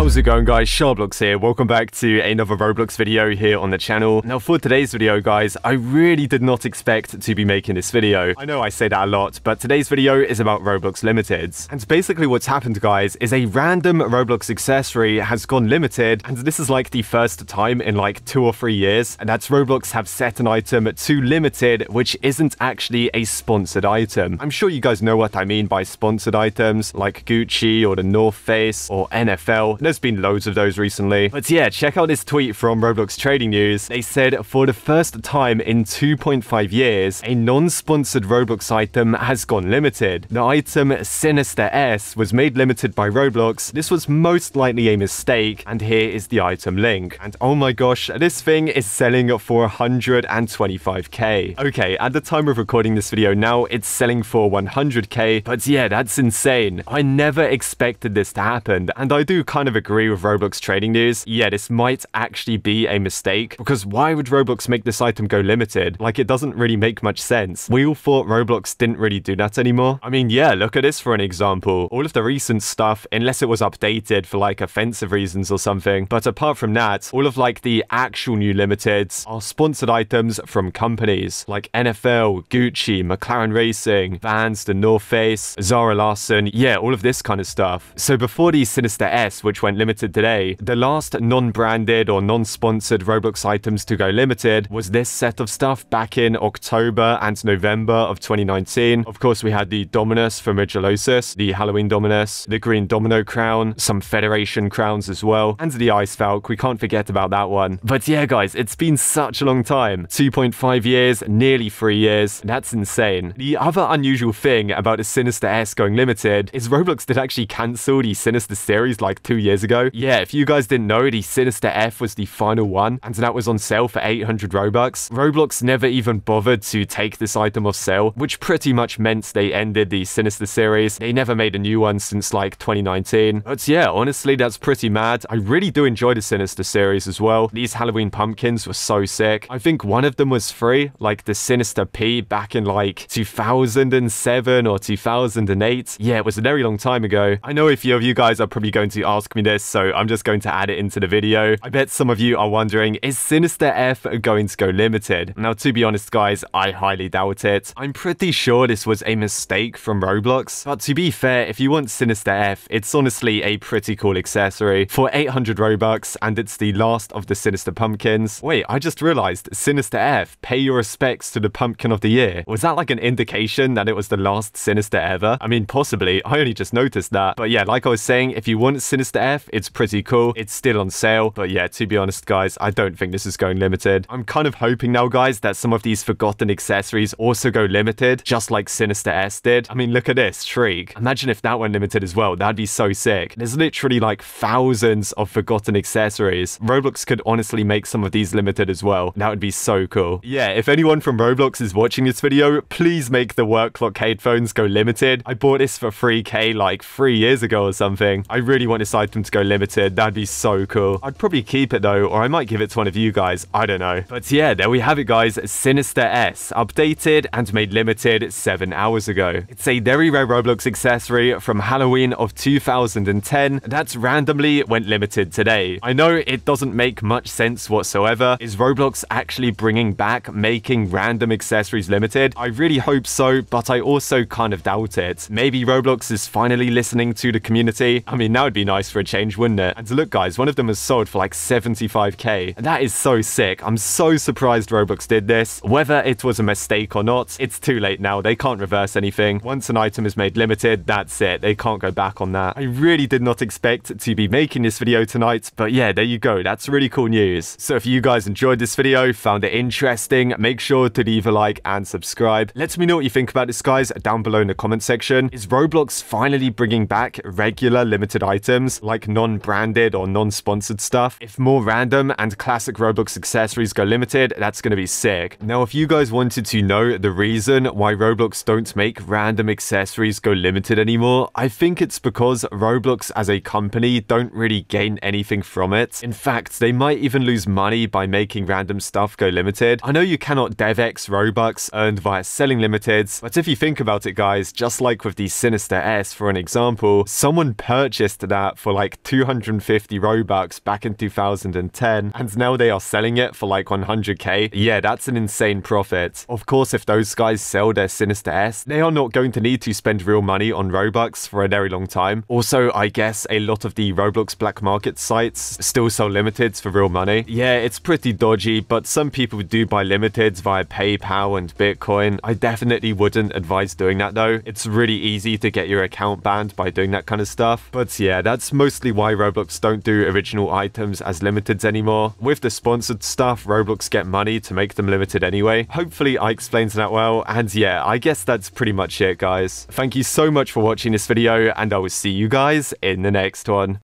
How's it going guys, SharkBlox here, welcome back to another Roblox video here on the channel. Now for today's video guys, I really did not expect to be making this video. I know I say that a lot, but today's video is about Roblox Limiteds. And basically what's happened guys is a random Roblox accessory has gone limited, and this is like the first time in like two or three years, and that's Roblox have set an item to limited, which isn't actually a sponsored item. I'm sure you guys know what I mean by sponsored items, like Gucci or the North Face or NFL. There's been loads of those recently. But yeah, check out this tweet from Roblox Trading News. They said, for the first time in 2.5 years, a non-sponsored Roblox item has gone limited. The item Sinister S was made limited by Roblox. This was most likely a mistake, and here is the item link. And oh my gosh, this thing is selling for 125k. Okay, at the time of recording this video now, it's selling for 100k, but yeah, that's insane. I never expected this to happen, and I do kind of agree with Roblox trading news, yeah, this might actually be a mistake because why would Roblox make this item go limited? Like, it doesn't really make much sense. We all thought Roblox didn't really do that anymore. I mean, yeah, look at this for an example. All of the recent stuff, unless it was updated for like offensive reasons or something, but apart from that, all of like the actual new limiteds are sponsored items from companies like NFL, Gucci, McLaren Racing, Vans, the North Face, Zara Larsson, yeah, all of this kind of stuff. So before the Sinister S, which went limited limited today. The last non-branded or non-sponsored Roblox items to go limited was this set of stuff back in October and November of 2019. Of course, we had the Dominus from Rigolosis, the Halloween Dominus, the Green Domino crown, some Federation crowns as well, and the Ice Valk. We can't forget about that one. But yeah, guys, it's been such a long time. 2.5 years, nearly three years. That's insane. The other unusual thing about the Sinister S going limited is Roblox did actually cancel the Sinister series like two years ago. Yeah, if you guys didn't know, the Sinister F was the final one, and that was on sale for 800 Robux. Roblox never even bothered to take this item off sale, which pretty much meant they ended the Sinister series. They never made a new one since like 2019. But yeah, honestly, that's pretty mad. I really do enjoy the Sinister series as well. These Halloween pumpkins were so sick. I think one of them was free, like the Sinister P back in like 2007 or 2008. Yeah, it was a very long time ago. I know a few of you guys are probably going to ask me this, so I'm just going to add it into the video. I bet some of you are wondering, is Sinister F going to go limited? Now, to be honest, guys, I highly doubt it. I'm pretty sure this was a mistake from Roblox, but to be fair, if you want Sinister F, it's honestly a pretty cool accessory for 800 Robux, and it's the last of the Sinister Pumpkins. Wait, I just realized, Sinister F, pay your respects to the Pumpkin of the Year. Was that like an indication that it was the last Sinister ever? I mean, possibly. I only just noticed that. But yeah, like I was saying, if you want Sinister it's pretty cool. It's still on sale, but yeah, to be honest, guys, I don't think this is going limited. I'm kind of hoping now, guys, that some of these forgotten accessories also go limited, just like Sinister S did. I mean, look at this, Shriek. Imagine if that went limited as well. That'd be so sick. There's literally like thousands of forgotten accessories. Roblox could honestly make some of these limited as well. That would be so cool. Yeah, if anyone from Roblox is watching this video, please make the work clock headphones go limited. I bought this for 3k like three years ago or something. I really want this item to go limited limited. That'd be so cool. I'd probably keep it though, or I might give it to one of you guys. I don't know. But yeah, there we have it, guys. Sinister S, updated and made limited seven hours ago. It's a very rare Roblox accessory from Halloween of 2010 that's randomly went limited today. I know it doesn't make much sense whatsoever. Is Roblox actually bringing back making random accessories limited? I really hope so, but I also kind of doubt it. Maybe Roblox is finally listening to the community. I mean, that would be nice for a change, wouldn't it? And look, guys, one of them was sold for like 75k. And that is so sick. I'm so surprised Roblox did this. Whether it was a mistake or not, it's too late now. They can't reverse anything. Once an item is made limited, that's it. They can't go back on that. I really did not expect to be making this video tonight, but yeah, there you go. That's really cool news. So if you guys enjoyed this video, found it interesting, make sure to leave a like and subscribe. Let me know what you think about this, guys, down below in the comment section. Is Roblox finally bringing back regular limited items like non branded or non-sponsored stuff. If more random and classic Roblox accessories go limited, that's going to be sick. Now, if you guys wanted to know the reason why Roblox don't make random accessories go limited anymore, I think it's because Roblox as a company don't really gain anything from it. In fact, they might even lose money by making random stuff go limited. I know you cannot DevEx Robux earned via selling limiteds, but if you think about it, guys, just like with the Sinister S, for an example, someone purchased that for like like 250 Robux back in 2010, and now they are selling it for like 100k. Yeah, that's an insane profit. Of course, if those guys sell their Sinister S, they are not going to need to spend real money on Robux for a very long time. Also, I guess a lot of the Roblox black market sites still sell limiteds for real money. Yeah, it's pretty dodgy, but some people do buy limiteds via PayPal and Bitcoin. I definitely wouldn't advise doing that though. It's really easy to get your account banned by doing that kind of stuff. But yeah, that's mostly why Roblox don't do original items as limiteds anymore. With the sponsored stuff, Roblox get money to make them limited anyway. Hopefully I explained that well. And yeah, I guess that's pretty much it guys. Thank you so much for watching this video and I will see you guys in the next one.